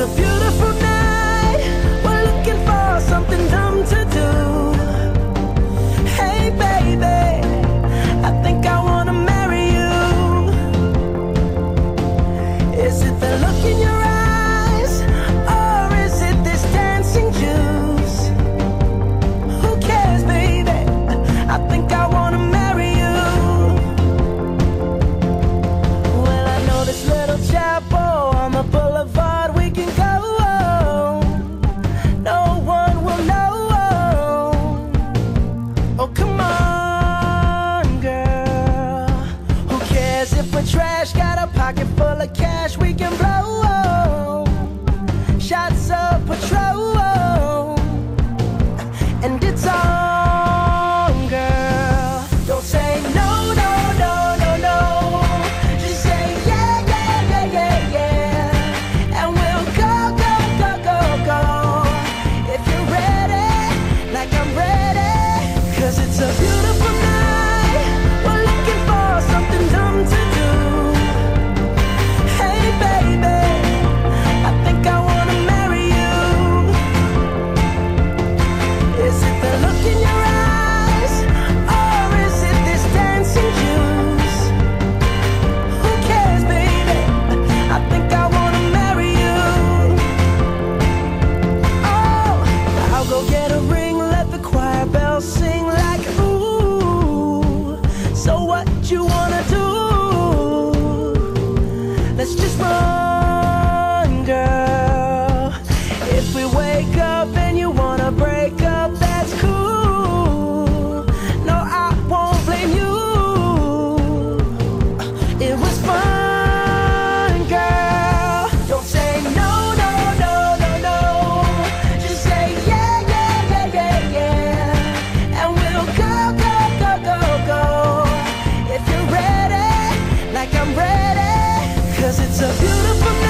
disappear Let's just run. Cause it's a beautiful night.